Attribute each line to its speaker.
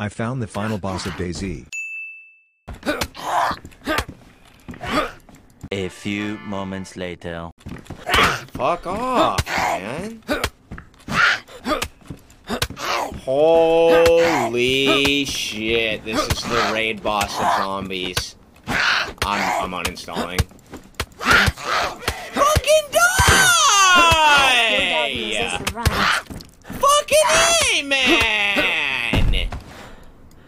Speaker 1: I found the final boss of DayZ.
Speaker 2: A few moments later.
Speaker 3: Fuck off, man. Holy shit, this is the raid boss of zombies. I'm, I'm uninstalling. Fucking die!